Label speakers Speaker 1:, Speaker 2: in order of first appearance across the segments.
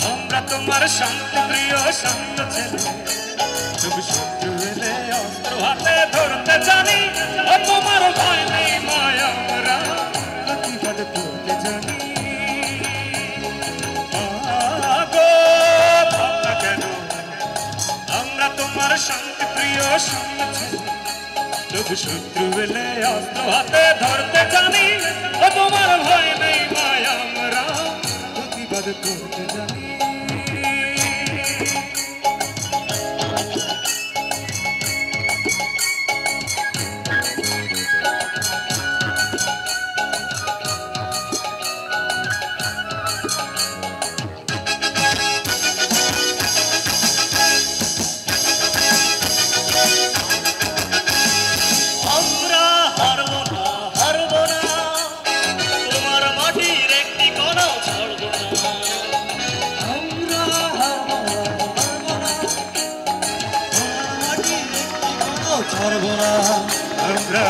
Speaker 1: ভাবনা তোমার শান্ত প্রিয় শান্ত ছেলে। তবু শত্রু এলে অস্ত্র হাতে ধরতে জানি ছেলে তবু শত্রু বেলে অস্ত্র হাতে ধরতে জানি তোমার ভয় নেই মায়া আমরা। প্রতিবাদ করতে জানি।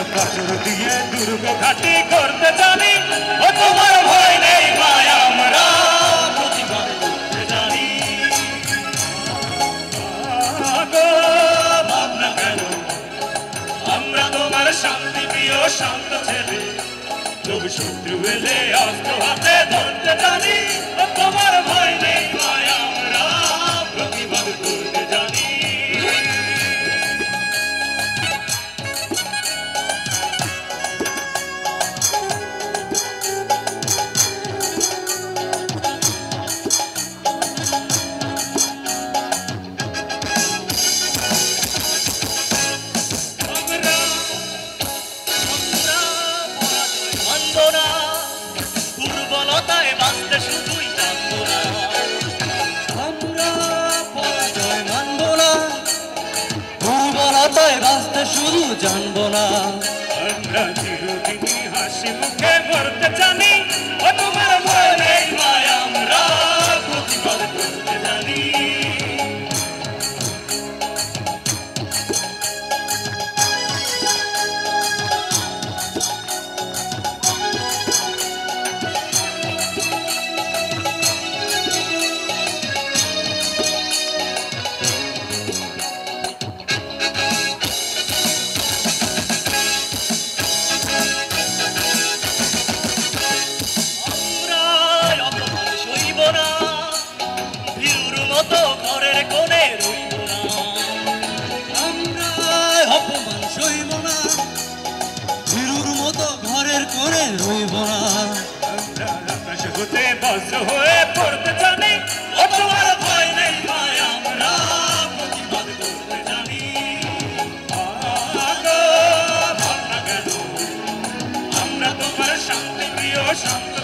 Speaker 1: আমরা দিয়ে দুর্গ ঘাটি করতে জানি, ও তোমার ভয় নেই মায়া আমরা। আমরা তোমার শান্তি, প্রিয় শান্ত ছেলে। তবু শত্রু এলে অস্ত্র হাতে ধরতে জানি, ও তোমার ভয় নেই। জানব না।
Speaker 2: আমরা
Speaker 1: চিরদিনই হাসি মুখে মরতে জানি।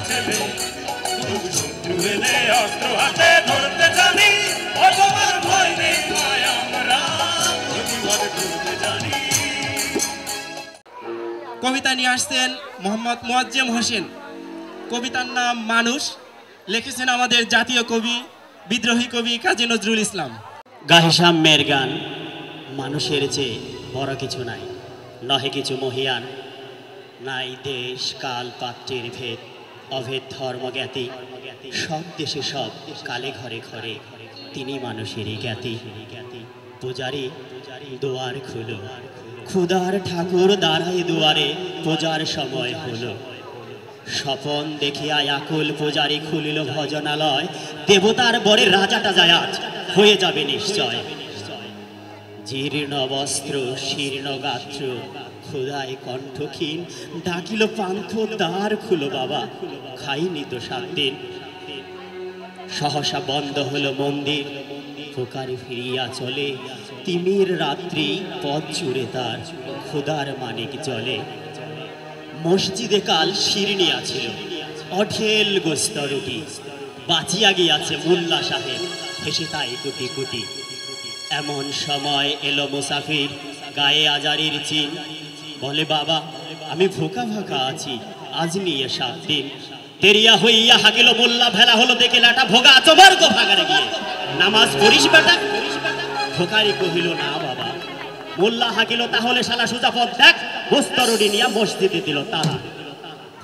Speaker 1: ছেলে অস্ত্র হাতে ধরতে জানি
Speaker 3: কবিতা নিয়ে আসছেন মোহাম্মদ মোয়াজ্জেম হোসেন। কবিতার নাম মানুষ। লিখেছেন আমাদের জাতীয় কবি, বিদ্রোহী কবি কাজী নজরুল ইসলাম।
Speaker 4: গাহিসাম্যের গান, মানুষের চেয়ে বড় কিছু নাই। নহে কিছু মহিয়ান নাই দেশ, কাল, পাত্রের ভেদ, অভেদ ধর্মজ্ঞাতি সব দেশে সব, কালে ঘরে ঘরে, তিনি মানুষেরই জ্ঞাতি। পূজারি, দুয়ার খুলো। ক্ষুদার ঠাকুর দাঁড়াই দুয়ারে, পূজার সময় হলো। স্বপন দেখিয়া আকুল পূজারি খুলিল ভজনালয়। দেবতার বরে রাজাটা যায় আজ, হয়ে যাবে নিশ্চয়। জীর্ণ বস্ত্র, শীর্ণ গাত্র ক্ষুধায় কণ্ঠক্ষীণ ডাকিল পান্থ দ্বার খুলো বাবা, খাইনি তো সাত দিন। সহসা বন্ধ হলো মন্দির, ফোকারে ফিরিয়া চলে। তিমির রাত্রি পথ জুড়ে তার ক্ষুধার মানিক জলে। মসজিদে কাল শিরনি আছিল, অঢেল গোস্ত রুটি। বাঁচিয়া গিয়াছে মোল্লা সাহেব, হেসে তাই কুটি কুটি। এমন সময় এলো মুসাফির, গায়ে আজারির চিন। বলে, বাবা, আমি ভোকা ভাকা আছি। আজ নিয়ে সাত দিন। তেরিয়া হইয়া হাকিল মোল্লা ভেলা হলো, দেখে লাটা ভোগা তোমার গো ভাগারে গিয়ে। নামাজ পড়িস বেটা। ভোকারি কহিল, না বাবা। মোল্লা হাকিল তাহলে শালা সুজাফর দেখ। বস্তরণী নিয়া মসজিদে দিল তালা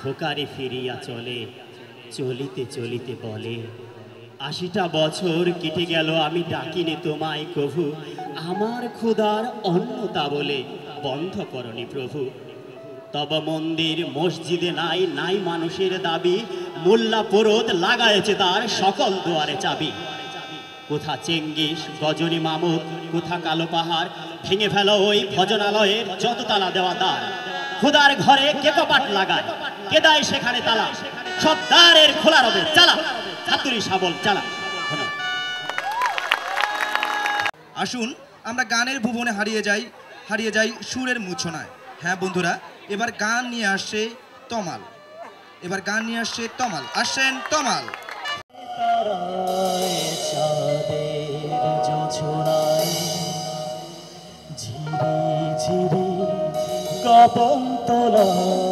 Speaker 4: ভোকারি ফিরিয়া চলে, চলিতে চলিতে বলে, আশিটা বছর কেটে গেল, আমি ডাকিনি তোমায় কভু। আমার ক্ষুধার অন্নতা বলে বন্ধ করনি প্রভু। তব মন্দির, মসজিদে নাই নাই মানুষের দাবি। মোল্লা পরত লাগায়েছে তার সকল দুয়ারে চাবি। কোথা চেঙ্গিস, গজনী মামুদ, কোথা কালো পাহাড়, ভেঙে ফেল ওই ভজনালয়ের যত তালা দেওয়া দ্বার। খুদার ঘরে কে কপাট লাগায়, কে দেয় সেখানে তালা। সব দ্বারের খোলা রবে, চালা। হাতুড়ি শাবল, চালা।
Speaker 5: আসুন, আমরা গানের ভুবনে হারিয়ে যাই। হারিয়ে যায় সুরের মুছনায়। হ্যাঁ বন্ধুরা, এবার গান নিয়ে আসে তমাল। এবার গান নিয়ে আসে তমাল। আসেন তমাল।
Speaker 6: ঝিরি ঝিরি কপন তোলা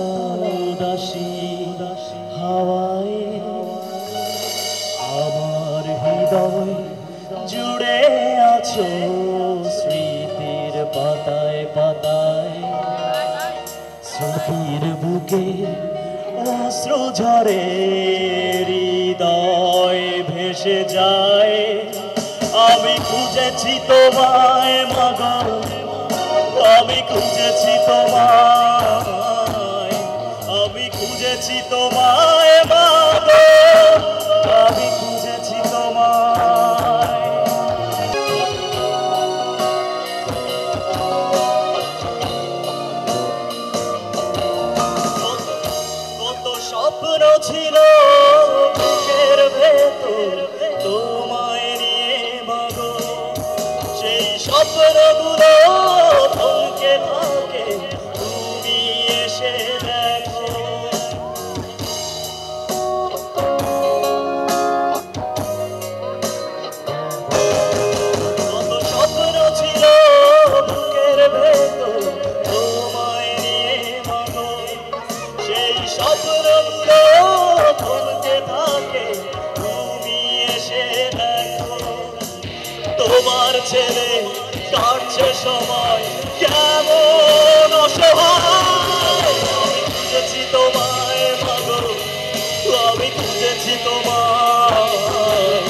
Speaker 6: স্মৃতির বুকে অস্ত্র ঝরে, হৃদয় ভেসে যায়। আমি খুঁজেছি তোমায়, মগ। আমি খুঁজেছি তোমায়, আমি খুঁজেছি তোমায়। সেই কাটছে সময় কেমন অসহায়। আমি খুঁজেছি তোমায় মাগো আমি খুঁজেছি তোমায়।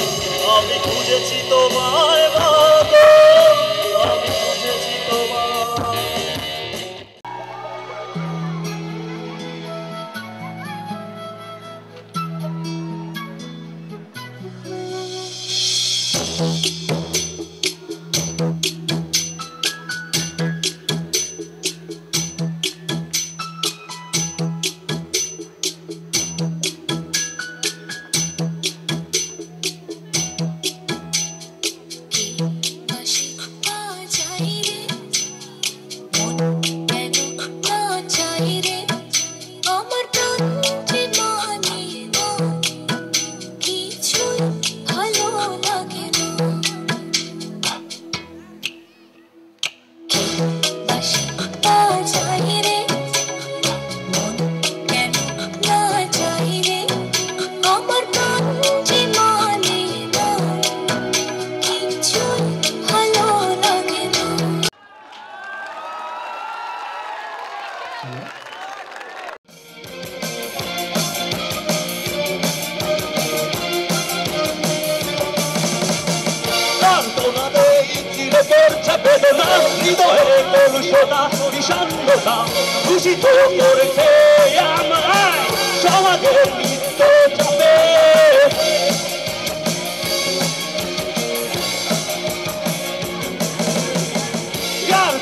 Speaker 6: আমি খুঁজেছি তোমায়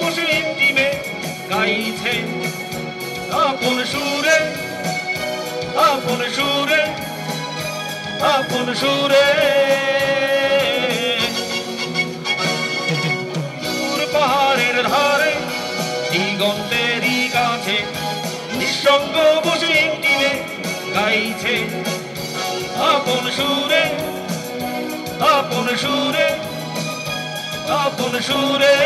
Speaker 6: বসে ইন্টিমে গাইছে। আপন সুরে আপন সুরে আপন সুরে। পাহাড়ের ধারে দিগন্তেরই কাছে নিঃসঙ্গ বসে ইন্টিমে গাইছে। আপন সুরে আপন সুরে আপন সুরে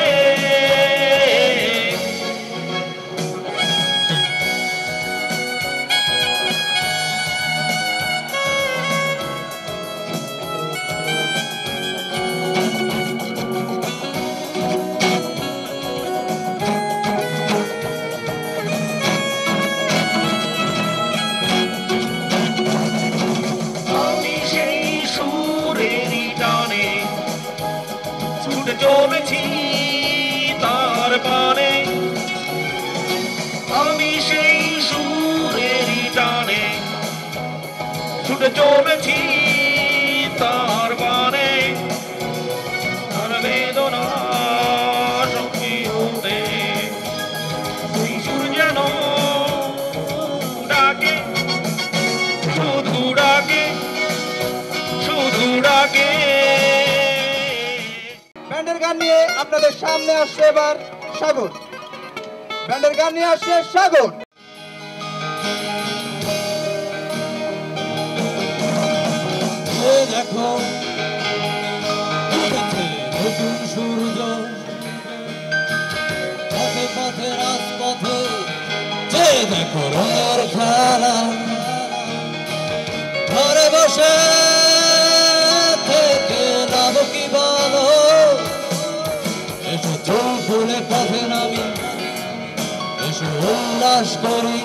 Speaker 6: ছুটে চলেছি তার পানে আমি সেই সুরেরই টানে। ছুটে চলেছি
Speaker 5: আপনাদের সামনে আসছে এবার সাগর। ব্যান্ডের গান নিয়ে আসছে সাগর।
Speaker 7: দেখো নতুন দেখো রঙের খেলা। উল্লাস করি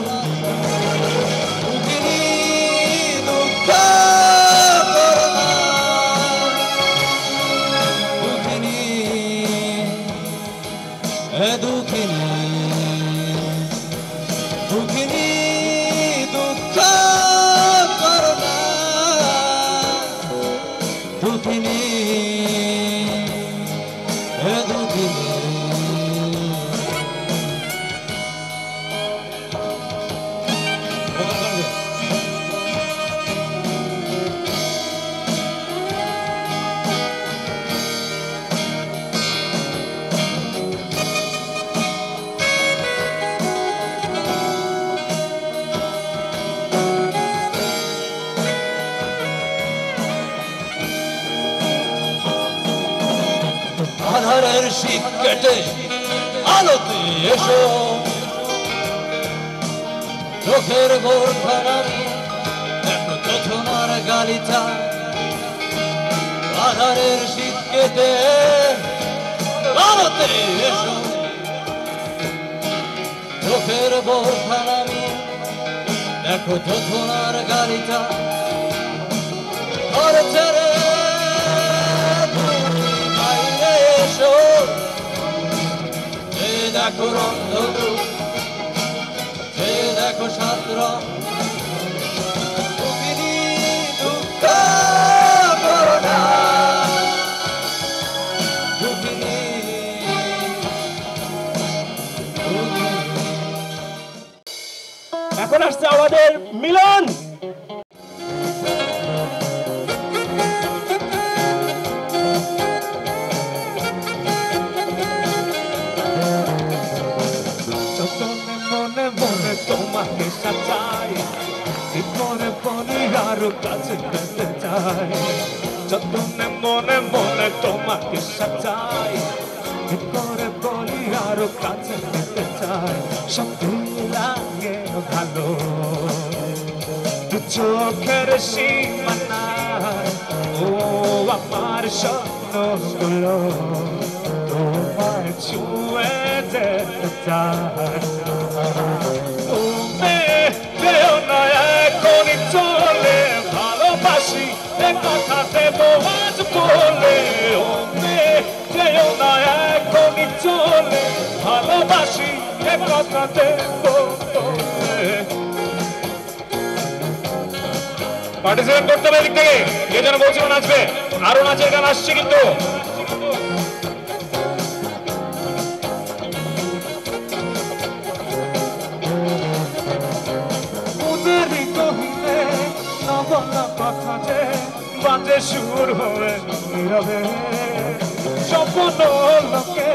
Speaker 7: শীত কেটে আলোতে এসো। চোখের গোর খারাপি দেখো চোখনার গালিচা। আধারের শীত কেটে আলোতে এসো। চোখের বোর খারাপি দেখো চোখনার গালিচা। ঘর ছেড়ে দেখো দুঃখিনী
Speaker 6: এখন আসছে আমাদের মিলন।
Speaker 2: আরও কাছে পেতে চাই যতনে মনে মনে তোমাকে সাজাই করে বলি আরও কাছে পেতে চাই সত্যি লাগে ভালো চোখের সীমানায় ও আমার স্বপ্নগুলো তোমায় ছুঁয়ে যেতে চাই Πάση έβγαλα পার্টিসিপেট করতে হবে দিক থেকে, কে যেন বলছিল নাচবে। আরও নাচের গান আসছে কিন্তু। বাজে সুর হবে নীরবে। স্বপ্ন লোকে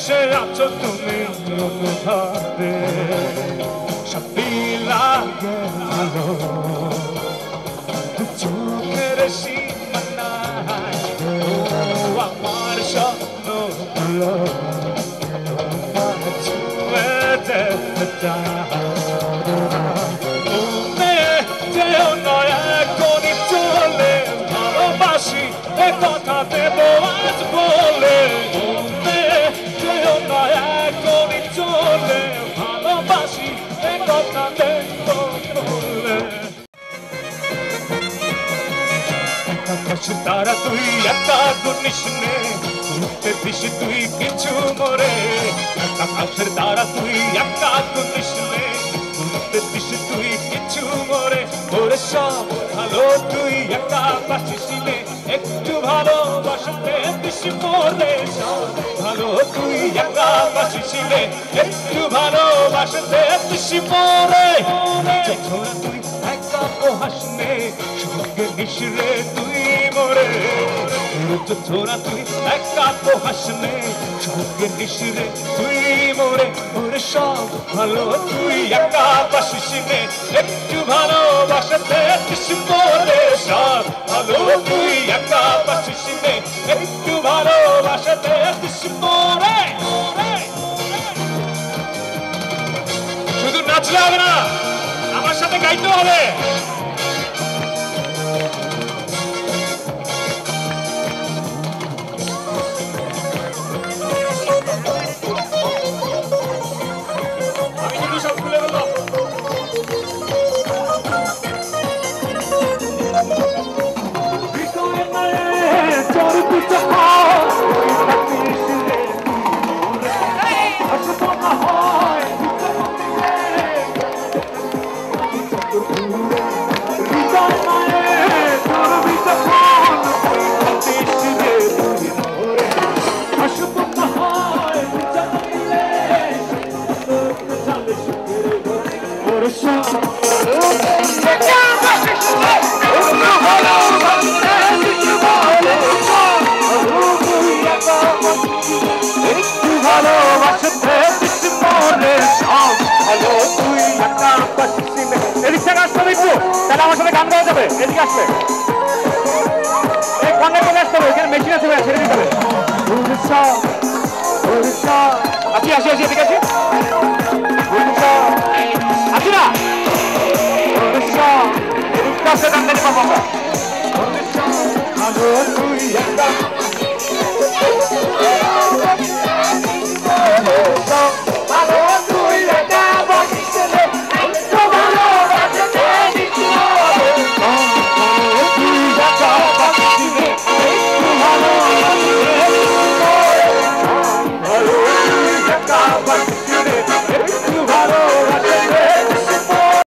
Speaker 2: মিশে আছো তুমি অনুভবে সত্যি লাগে ভালো চোখের সীমানায় আমার স্বপ্নগুলো ছুঁয়ে যেতে চায় তুই একা গুনিস নে ঘুরতে দিস তুই কিছু মরে আকাশের তারা তুই একা গুনিস নে ঘুরতে দিস তুই কিছু মরে ওরে সব ভালো, তুই একা পাচ্ছিস নে একটু ভালোবাসতে দিস মরে সব ভালো, তুই একা পাচ্ছিস নে একটু ভালোবাসতে দিস মরে ছোড়া তুই একা হাসনে সঙ্গে নিশরে তুই মরে তো ছোড়া তুই, একা ও হাসনে সঙ্গে নিশরে তুই মরে মরে সব ভালো তুই একা বাসিস নে, একটু ভালোবাসাতে দিস মরে, সব ভালো তুই একা বাসিস নে, একটু ভালোবাসাতে দিস মরে শুধু নাচলে হবে না, আমার সাথে গাইতে হবে। এদিক হবে এদিকে আসবে। এই কন্যা কোনে আসতে হবে এখানে মেশিন আছে ছেড়ে দিতে হবে আপনি আসি আসি এদিকে আসি। আসি না। এদিকে আসলে জানতে আমরা।